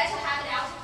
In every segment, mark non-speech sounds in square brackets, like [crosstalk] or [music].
That's what happened after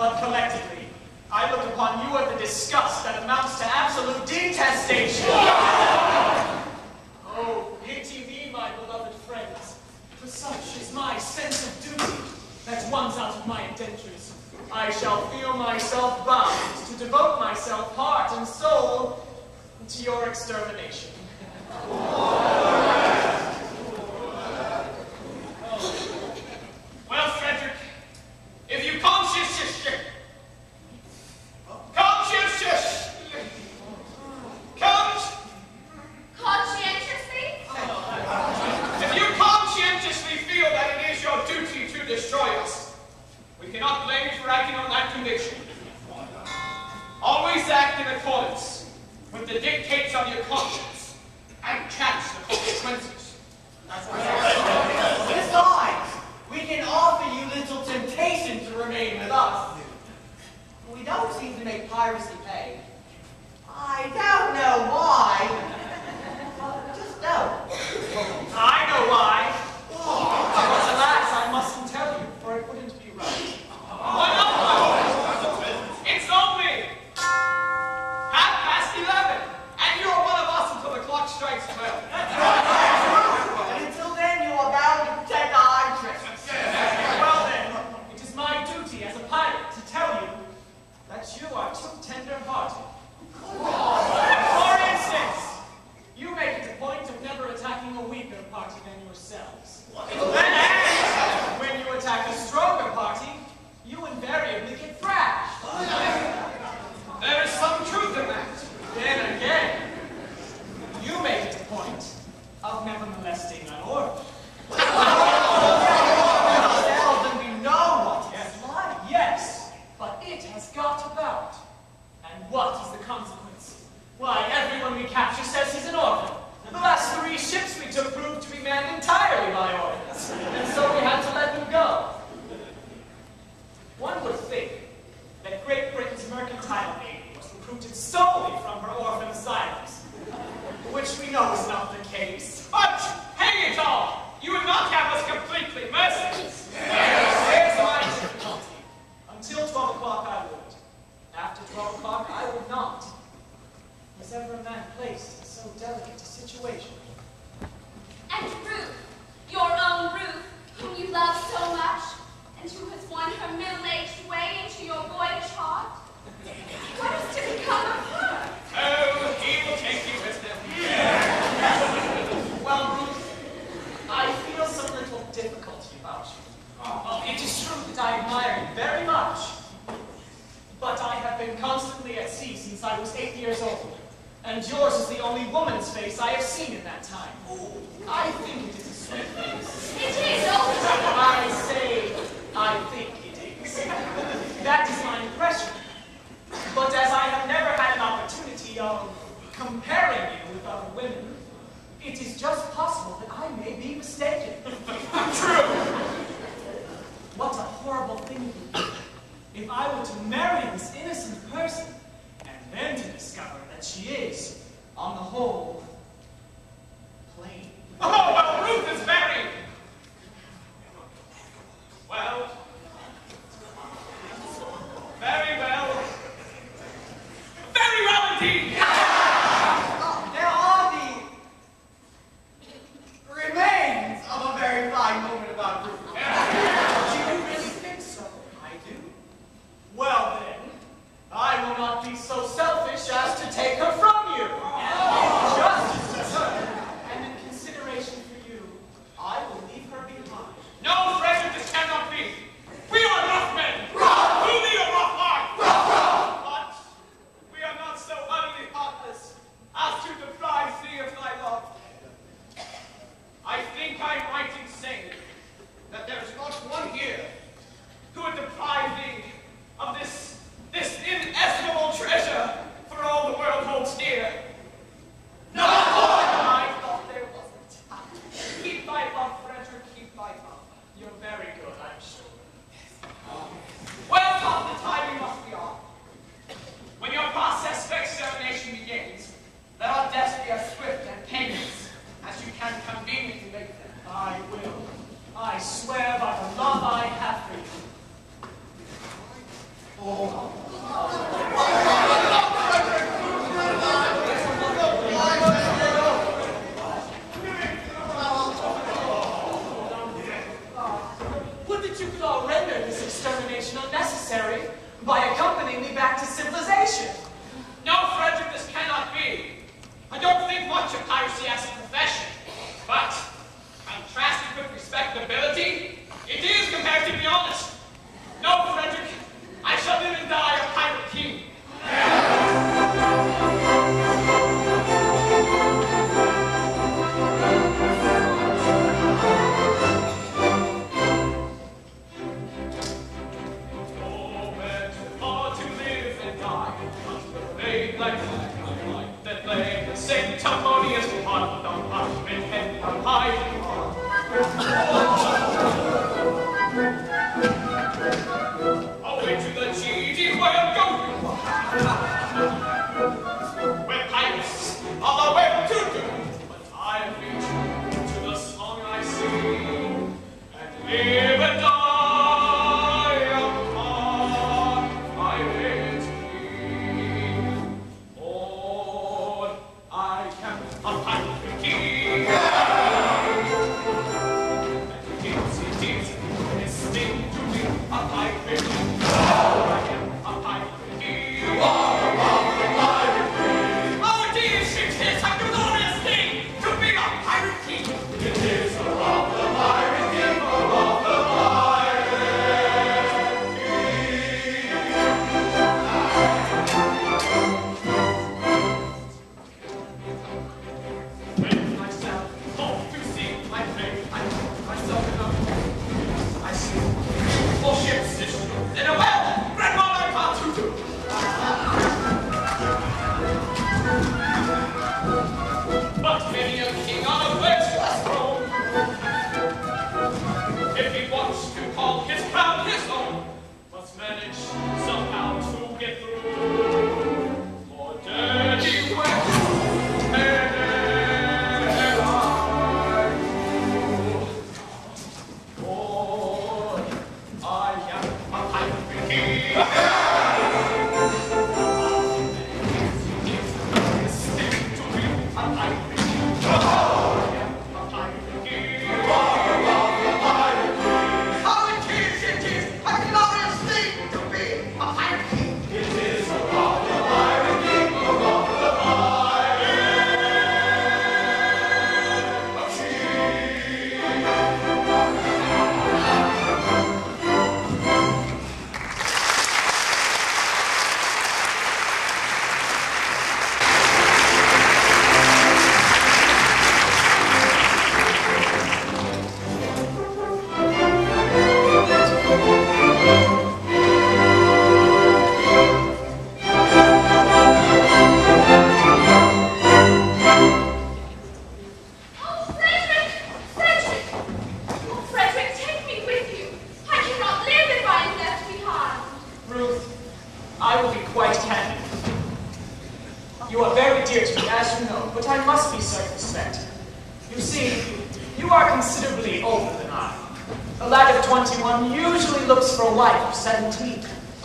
but collectively. I look upon you with a disgust that amounts to absolute detestation.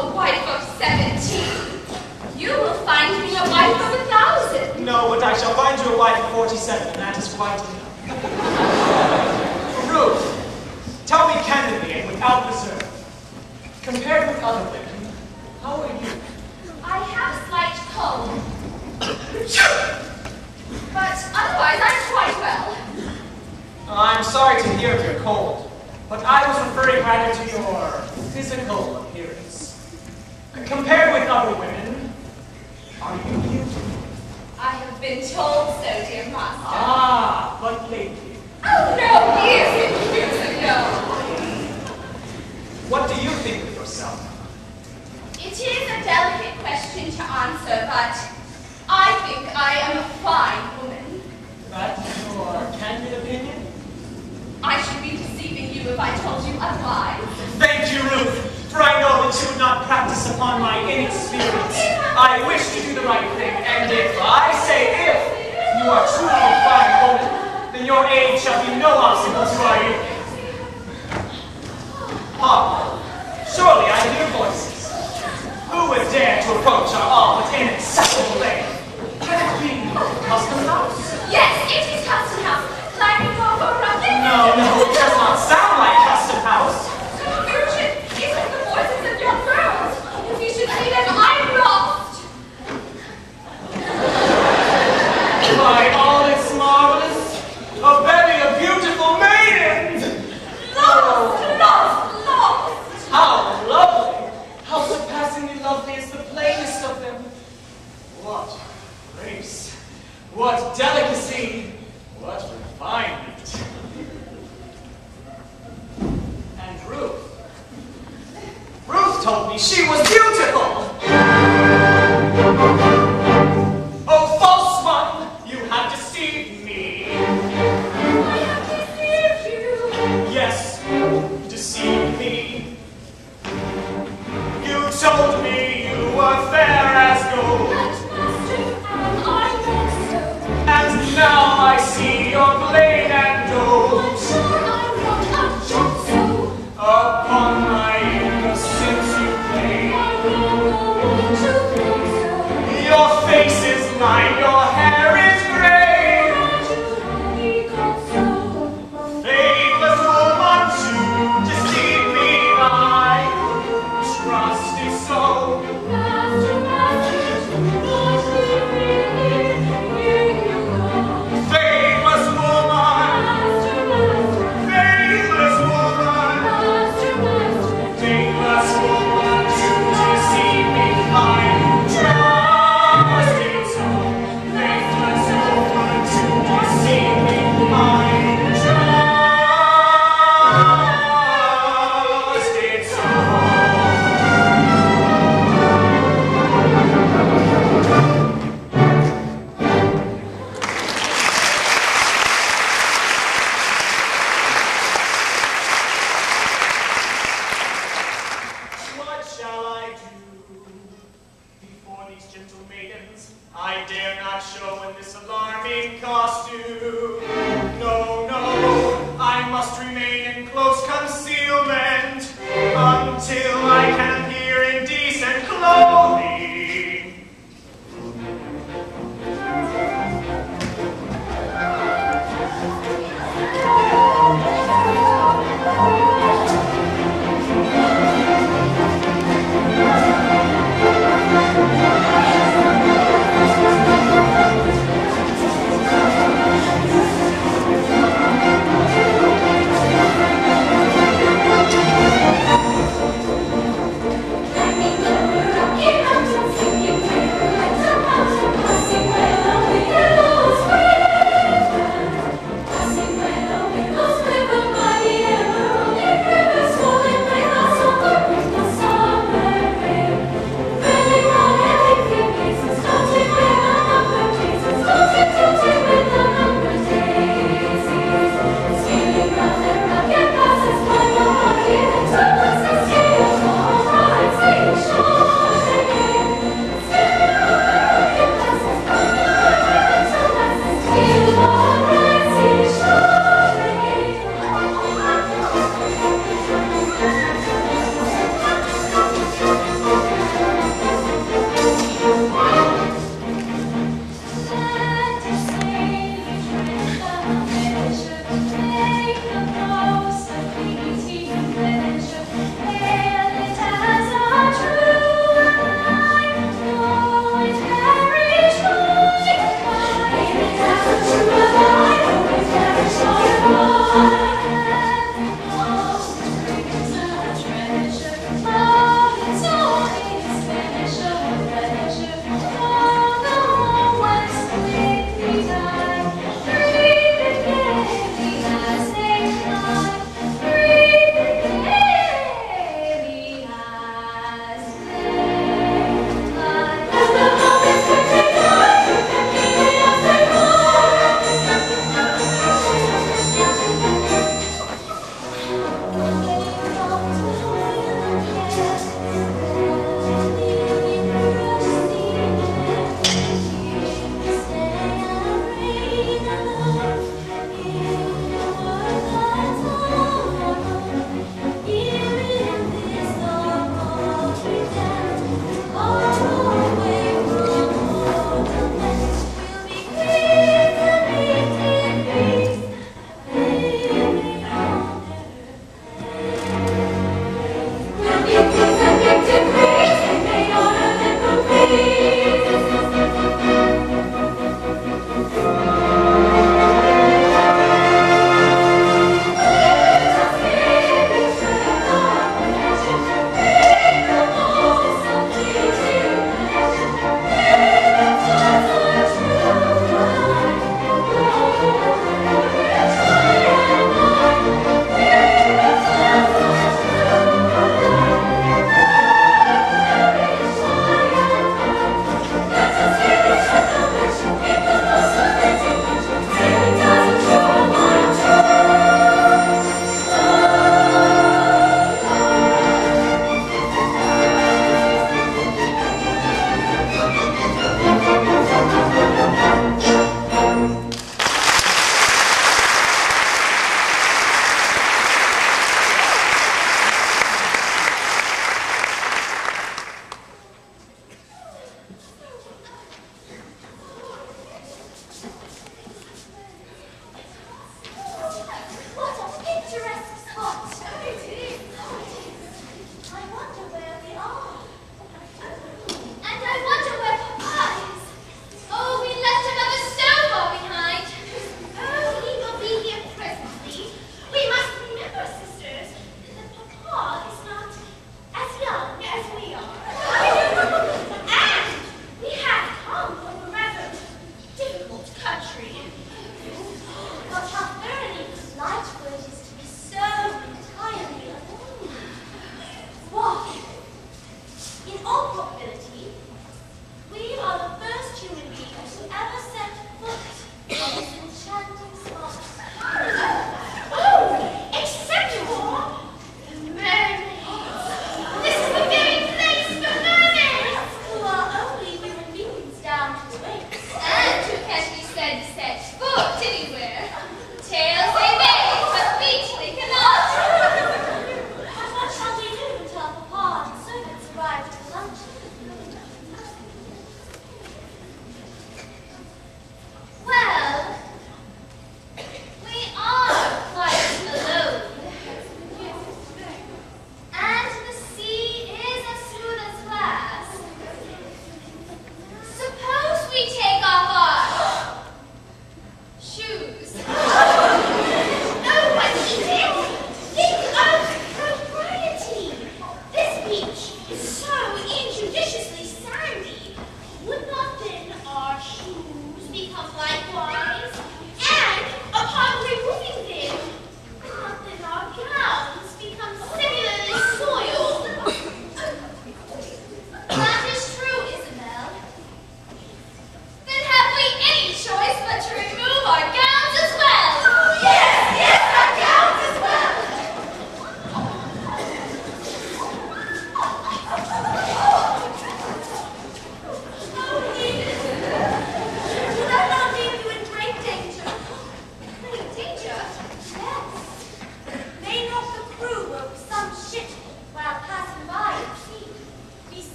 A wife of seventeen. You will find me a wife of a thousand. No, but I shall find you a wife of 47, and that is quite enough. Ruth, tell me candidly and without reserve, compared with other women, how are you? I have a slight cold. but otherwise, I'm quite well. I'm sorry to hear of your cold, but I was referring rather to your physical. Compared with other women, are you beautiful? I have been told so, dear master. Ah, but lately. Oh, no, years and years ago. What do you think of yourself? It is a delicate question to answer, but I think I am a fine woman. That's your candid opinion? I should be deceiving you if I told you otherwise. Thank you, Ruth, for I know that you would not practice upon my inexperience. I wish to do the right thing, and if I say if you are truly a fine woman, then your age shall be no obstacle to our union. Hark! Surely I hear voices. Who would dare to approach our all but inaccessible lane? Can it be Custom House? Yes, it is Custom House. Climbing over. No, no, it does not sound like Custom House. Confusion. These are the voices of young girls. If you should see them, I'm lost. By all that's marvelous, a of beautiful maidens! Lost, lost, lost. How lovely! How surpassingly lovely is the plainest of them! What grace! What delicacy! What refinement! And Ruth. Ruth told me she was beautiful!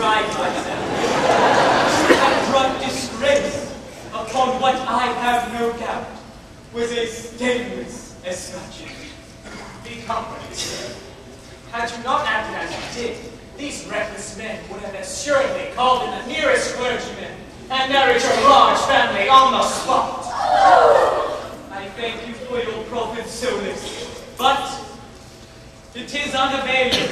Describe myself, brought disgrace upon what I have no doubt was a stainless escutcheon. Be comforted, sir. Had you not acted as you did, these reckless men would have assuredly called in the nearest clergyman and married your large family on the spot. I thank you for your profit solace, but it is unavailing.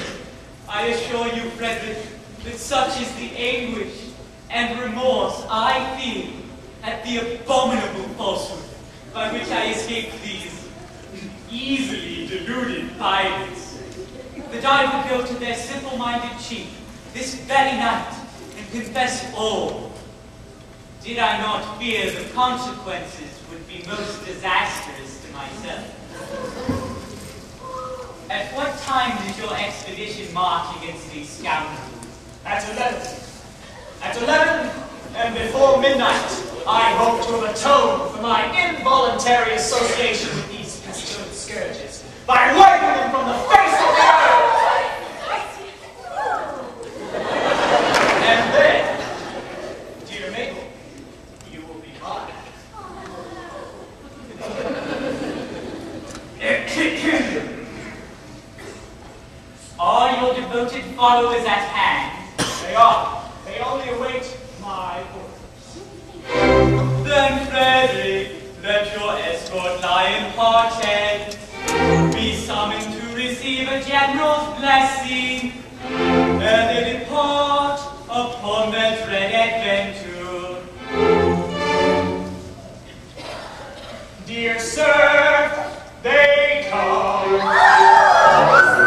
I assure you, Frederic, that such is the anguish and remorse I feel at the abominable falsehood by which I escaped these easily deluded pirates, that I would go to their simple-minded chief this very night and confess all. Did I not fear the consequences would be most disastrous to myself? At what time did your expedition march against these scoundrels? At 11. At 11 and before midnight, I hope to have atoned for my involuntary association with these pestilent scourges by wiping them from the face of the earth. And then, dear Mabel, you will be mine. Are your devoted followers at hand? They are. They only await my orders. Then, Frederic, let your escort lie in parted. Be summoned to receive a general's blessing, ere they depart upon their dread adventure. Dear sir, they come. [laughs]